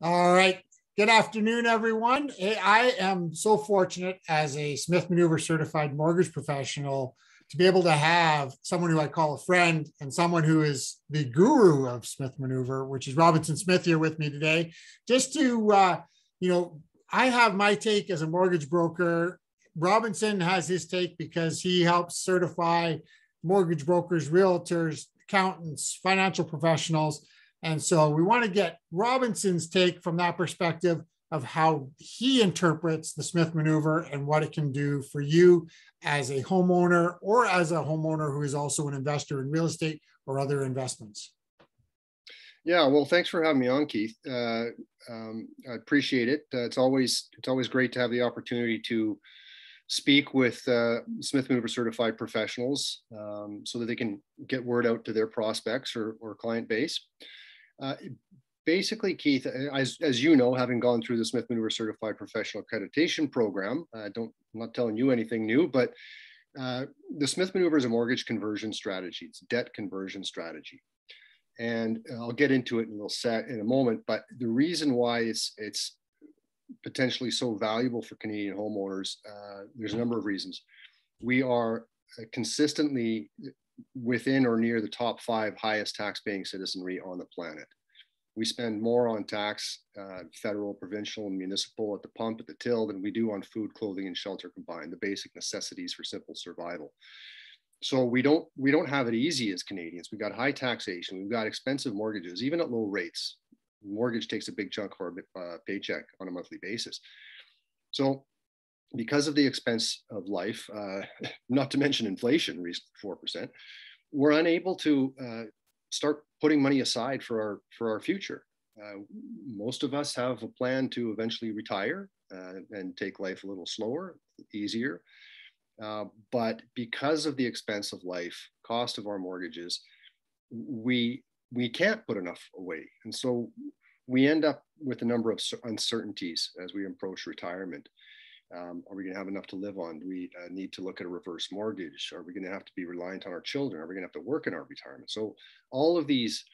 All right. Good afternoon, everyone. I am so fortunate as a Smith Maneuver certified mortgage professional to be able to have someone who I call a friend and someone who is the guru of Smith Maneuver, which is Robinson Smith here with me today, just to, uh, you know, I have my take as a mortgage broker. Robinson has his take because he helps certify mortgage brokers, realtors, accountants, financial professionals and so we want to get Robinson's take from that perspective of how he interprets the Smith maneuver and what it can do for you as a homeowner or as a homeowner who is also an investor in real estate or other investments. Yeah, well, thanks for having me on, Keith. Uh, um, I appreciate it. Uh, it's always it's always great to have the opportunity to speak with uh, Smith Maneuver certified professionals um, so that they can get word out to their prospects or, or client base. Uh, basically, Keith, as, as you know, having gone through the Smith Maneuver Certified Professional Accreditation Program, I don't, I'm not telling you anything new, but uh, the Smith Maneuver is a mortgage conversion strategy. It's debt conversion strategy. And I'll get into it in a little set in a moment, but the reason why it's, it's potentially so valuable for Canadian homeowners, uh, there's a number of reasons. We are consistently within or near the top five highest tax paying citizenry on the planet. We spend more on tax, uh, federal, provincial, and municipal at the pump, at the till, than we do on food, clothing, and shelter combined, the basic necessities for simple survival. So we don't we don't have it easy as Canadians. We've got high taxation, we've got expensive mortgages, even at low rates. Mortgage takes a big chunk of our uh, paycheck on a monthly basis. So because of the expense of life, uh, not to mention inflation, 4%, we're unable to uh, start putting money aside for our, for our future. Uh, most of us have a plan to eventually retire uh, and take life a little slower, easier. Uh, but because of the expense of life, cost of our mortgages, we, we can't put enough away. And so we end up with a number of uncertainties as we approach retirement. Um, are we going to have enough to live on? Do we uh, need to look at a reverse mortgage? Are we going to have to be reliant on our children? Are we going to have to work in our retirement? So all of these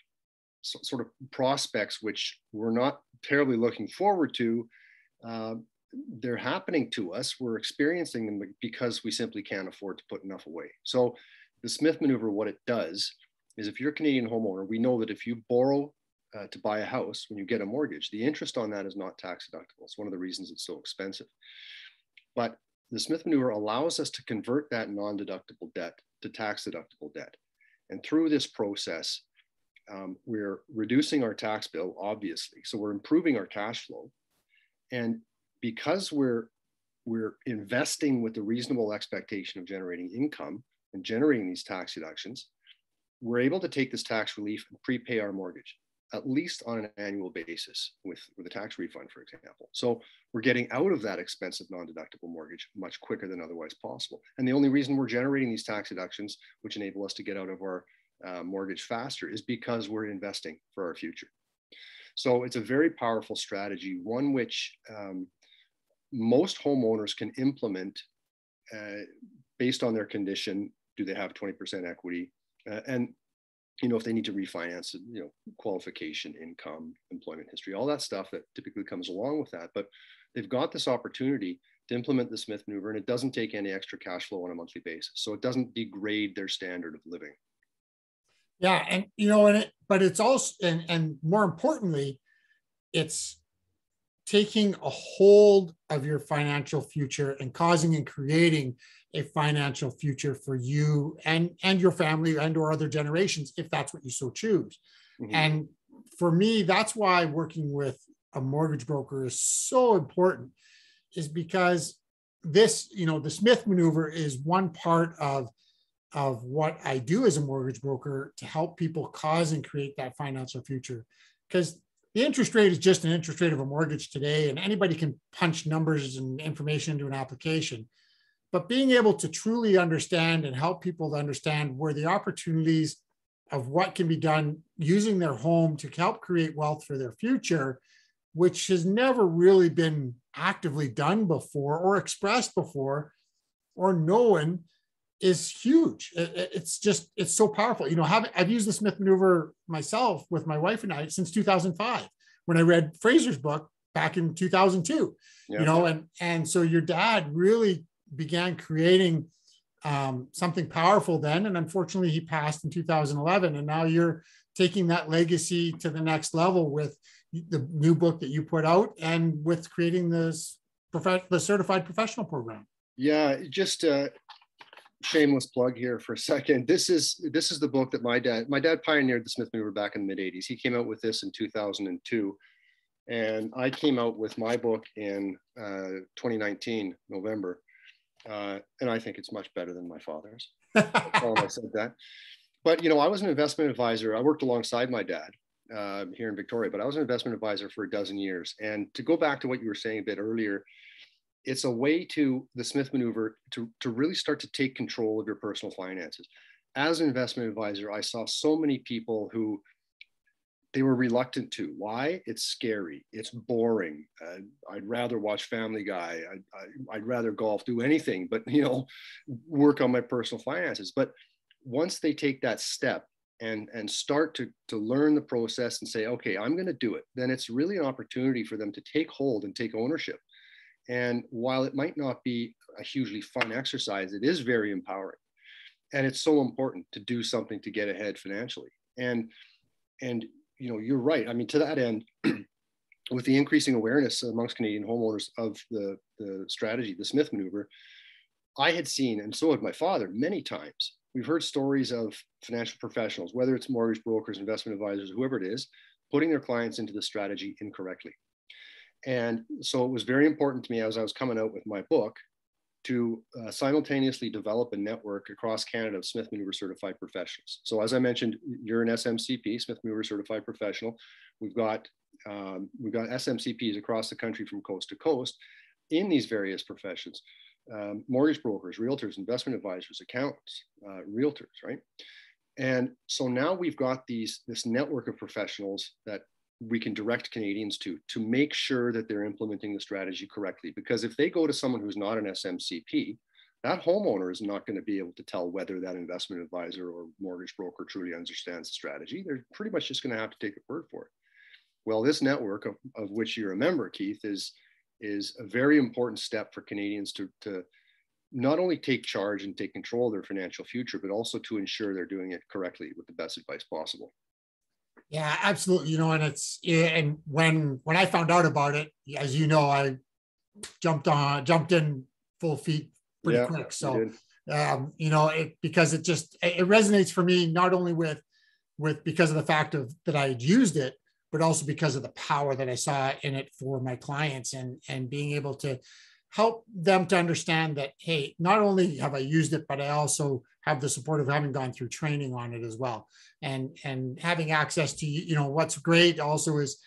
so, sort of prospects, which we're not terribly looking forward to, uh, they're happening to us. We're experiencing them because we simply can't afford to put enough away. So the Smith maneuver, what it does is if you're a Canadian homeowner, we know that if you borrow uh, to buy a house when you get a mortgage, the interest on that is not tax deductible. It's one of the reasons it's so expensive. But the Smith maneuver allows us to convert that non-deductible debt to tax deductible debt. And through this process, um, we're reducing our tax bill, obviously. So we're improving our cash flow. And because we're, we're investing with a reasonable expectation of generating income and generating these tax deductions, we're able to take this tax relief and prepay our mortgage at least on an annual basis with, with a tax refund, for example. So we're getting out of that expensive non-deductible mortgage much quicker than otherwise possible. And the only reason we're generating these tax deductions, which enable us to get out of our uh, mortgage faster, is because we're investing for our future. So it's a very powerful strategy, one which um, most homeowners can implement uh, based on their condition. Do they have 20% equity? Uh, and you know, if they need to refinance, you know, qualification, income, employment history, all that stuff that typically comes along with that. But they've got this opportunity to implement the Smith maneuver and it doesn't take any extra cash flow on a monthly basis. So it doesn't degrade their standard of living. Yeah. And, you know, and it, but it's also, and, and more importantly, it's taking a hold of your financial future and causing and creating a financial future for you and and your family and or other generations if that's what you so choose. Mm-hmm. and for me that's why working with a mortgage broker is so important is because this you know the smith maneuver is one part of of what i do as a mortgage broker to help people cause and create that financial future. Because the interest rate is just an interest rate of a mortgage today and anybody can punch numbers and information into an application but being able to truly understand and help people to understand where the opportunities of what can be done using their home to help create wealth for their future, which has never really been actively done before or expressed before or known is huge. It's just, it's so powerful. You know, have, I've used the Smith maneuver myself with my wife and I since 2005. when I read Fraser's book back in 2002. Yeah. You know, and and so your dad really began creating um, something powerful then, and unfortunately he passed in 2011, and now you're taking that legacy to the next level with the new book that you put out and with creating this prof- the certified professional program. Yeah, just a shameless plug here for a second. This is this is the book that my dad my dad pioneered the Smith Maneuver back in the mid 80s. He came out with this in 2002 and I came out with my book in uh, 2019 November. Uh, and I think it's much better than my father's. I said that. But you know, I was an investment advisor. I worked alongside my dad uh, here in Victoria, but I was an investment advisor for a dozen years. And to go back to what you were saying a bit earlier, it's a way to the Smith maneuver to, to really start to take control of your personal finances. As an investment advisor, I saw so many people who they were reluctant to. Why? It's scary. It's boring. Uh, I'd rather watch Family Guy. I'd, I'd rather golf, do anything, but you know, work on my personal finances. But once they take that step and and start to to learn the process and say okay i'm going to do it then it's really an opportunity for them to take hold and take ownership and while it might not be a hugely fun exercise it is very empowering and it's so important to do something to get ahead financially and and you know you're right i mean to that end with the increasing awareness amongst canadian homeowners of the the strategy the smith maneuver i had seen and so had my father many times we've heard stories of financial professionals, whether it's mortgage brokers, investment advisors, whoever it is, putting their clients into the strategy incorrectly. And so it was very important to me as I was coming out with my book to uh, simultaneously develop a network across Canada of Smith Maneuver certified professionals. So as I mentioned, you're an SMCP, Smith Maneuver certified professional. We've got um, we've got SMCPs across the country from coast to coast in these various professions um, mortgage brokers, realtors, investment advisors, accountants, uh, realtors, right? And so now we've got these this network of professionals that we can direct Canadians to to make sure that they're implementing the strategy correctly. Because if they go to someone who's not an SMCP, that homeowner is not going to be able to tell whether that investment advisor or mortgage broker truly understands the strategy. They're pretty much just going to have to take a word for it. Well, this network of, of which you're a member, Keith, is is a very important step for Canadians to, to not only take charge and take control of their financial future, but also to ensure they're doing it correctly with the best advice possible. Yeah, absolutely. You know, and it's and when when I found out about it, as you know, I jumped on jumped in full feet pretty yeah, quick. So um, you know, it because it just it resonates for me not only with with because of the fact of that I had used it, but also because of the power that I saw in it for my clients and, and being able to help them to understand that, hey, not only have I used it, but I also have the support of having gone through training on it as well. And, and having access to, you know, what's great also is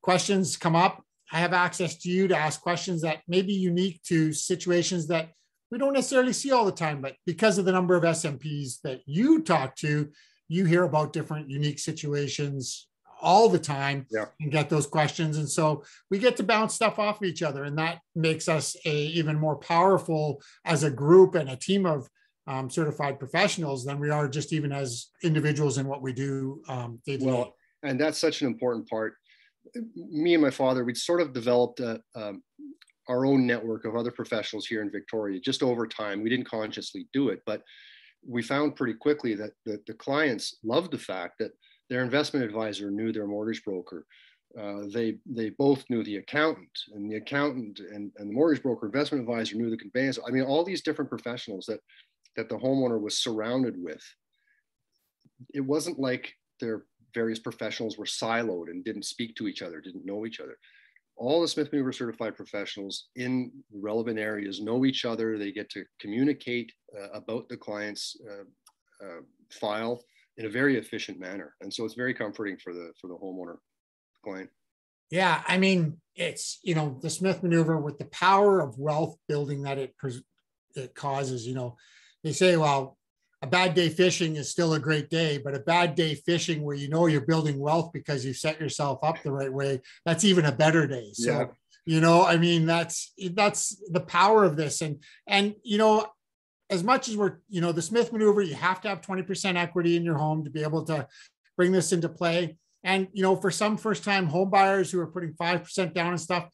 questions come up. I have access to you to ask questions that may be unique to situations that we don't necessarily see all the time, but because of the number of SMPs that you talk to, you hear about different unique situations all the time yeah. and get those questions. And so we get to bounce stuff off of each other. And that makes us a even more powerful as a group and a team of um, certified professionals than we are just even as individuals in what we do um, well, And that's such an important part. Me and my father, we'd sort of developed a, um, our own network of other professionals here in Victoria just over time. We didn't consciously do it, but we found pretty quickly that the, the clients loved the fact that their investment advisor knew their mortgage broker. Uh, they they both knew the accountant, and the accountant and, and the mortgage broker, investment advisor knew the conveyancer. I mean, all these different professionals that that the homeowner was surrounded with. It wasn't like their various professionals were siloed and didn't speak to each other, didn't know each other. All the Smith Maneuver certified professionals in relevant areas know each other. They get to communicate uh, about the client's uh, uh file in a very efficient manner. And so it's very comforting for the for the homeowner client. Yeah, I mean, it's you know the Smith maneuver with the power of wealth building that it it causes. You know, they say, well, a bad day fishing is still a great day, but a bad day fishing where you know you're building wealth because you set yourself up the right way, that's even a better day. So. Yeah. You know, I mean, that's that's the power of this, and and you know, as much as we're, you know, the Smith maneuver, you have to have 20% equity in your home to be able to bring this into play. And you know, for some first-time home buyers who are putting five percent down and stuff,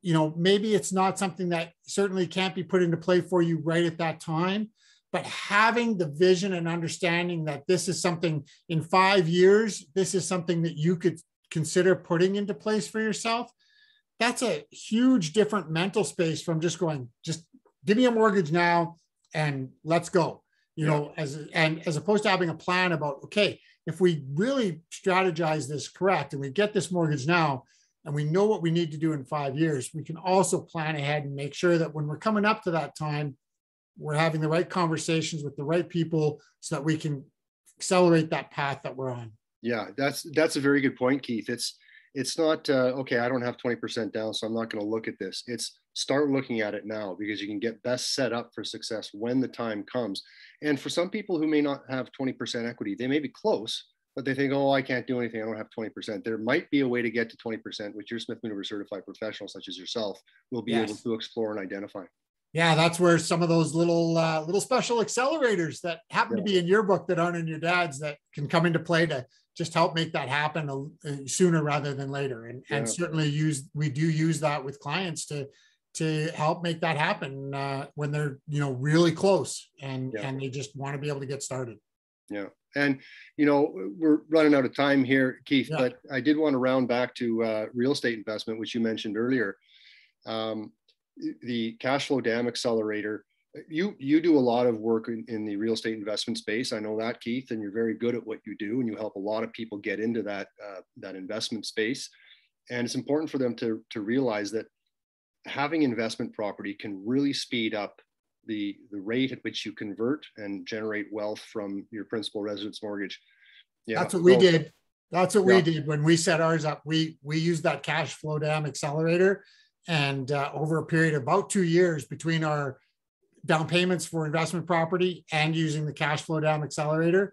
you know, maybe it's not something that certainly can't be put into play for you right at that time. But having the vision and understanding that this is something in five years, this is something that you could consider putting into place for yourself. That's a huge different mental space from just going, just give me a mortgage now and let's go. You yeah. know, as and as opposed to having a plan about, okay, if we really strategize this correct and we get this mortgage now, and we know what we need to do in five years, we can also plan ahead and make sure that when we're coming up to that time, we're having the right conversations with the right people so that we can accelerate that path that we're on. Yeah, that's that's a very good point, Keith. It's it's not uh, okay. I don't have twenty percent down, so I'm not going to look at this. It's start looking at it now because you can get best set up for success when the time comes. And for some people who may not have twenty percent equity, they may be close, but they think, oh, I can't do anything. I don't have 20%. There might be a way to get to 20%, which your Smith Maneuver certified professional, such as yourself, will be yes. able to explore and identify. Yeah, that's where some of those little uh, little special accelerators that happen yeah. to be in your book that aren't in your dad's that can come into play to just help make that happen a, a sooner rather than later. And yeah. and certainly use we do use that with clients to to help make that happen uh, when they're you know really close and yeah. and they just want to be able to get started. Yeah. And, you know, we're running out of time here, Keith, yeah. but I did want to round back to uh, real estate investment, which you mentioned earlier. Um, the cash flow dam accelerator, you, you do a lot of work in, in, the real estate investment space. I know that, Keith, and you're very good at what you do, and you help a lot of people get into that, uh, that investment space. And it's important for them to, to realize that having investment property can really speed up the, the rate at which you convert and generate wealth from your principal residence mortgage. Yeah. That's what we did. That's what yeah. we did when we set ours up. We we used that cash flow dam accelerator, and uh, over a period of about two years between our down payments for investment property and using the cash flow dam accelerator,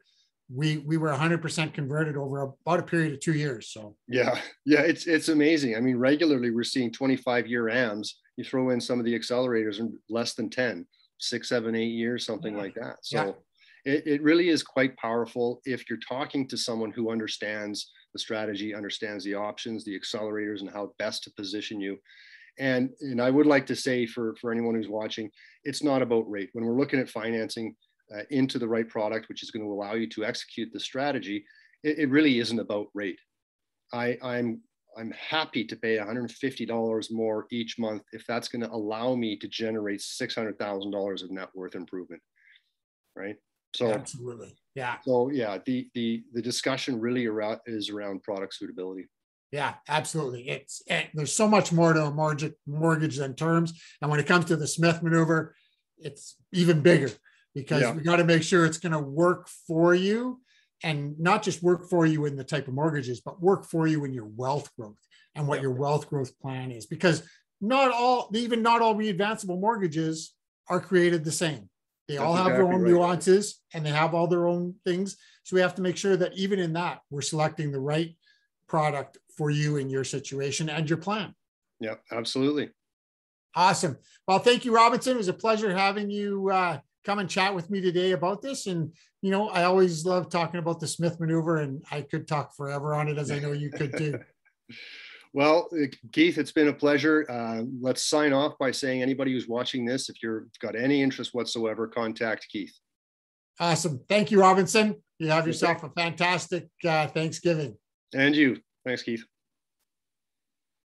we we were 100% converted over about a period of two years. So yeah, yeah, it's it's amazing. I mean, regularly we're seeing 25 year AMs. You throw in some of the accelerators and less than 10 six, seven, eight years, something yeah. like that. So yeah. it, it really is quite powerful if you're talking to someone who understands the strategy, understands the options, the accelerators, and how best to position you. And, and I would like to say for, for anyone who's watching, it's not about rate. When we're looking at financing uh, into the right product, which is going to allow you to execute the strategy, it, it really isn't about rate. I, I'm I'm happy to pay $150 more each month if that's going to allow me to generate $600,000 of net worth improvement. Right. So absolutely. Yeah. So yeah, the, the, the discussion really around is around product suitability. Yeah, absolutely. It's it, there's so much more to a mortgage mortgage than terms. And when it comes to the Smith maneuver, it's even bigger because yeah. we got to make sure it's going to work for you and not just work for you in the type of mortgages, but work for you in your wealth growth and what your wealth growth plan is. Because not all, even not all readvanceable mortgages are created the same. They That's all have exactly their own right. nuances and they have all their own things. So we have to make sure that even in that, we're selecting the right product for you in your situation and your plan. Yeah, absolutely. Awesome. Well, thank you, Robinson. It was a pleasure having you uh, come and chat with me today about this. And, you know, I always love talking about the Smith maneuver and I could talk forever on it as I know you could too. well, Keith, it's been a pleasure. Uh, let's sign off by saying anybody who's watching this, if you've got any interest whatsoever, contact Keith. Awesome. Thank you, Robinson. You have yourself a fantastic uh, Thanksgiving. And you. Thanks, Keith.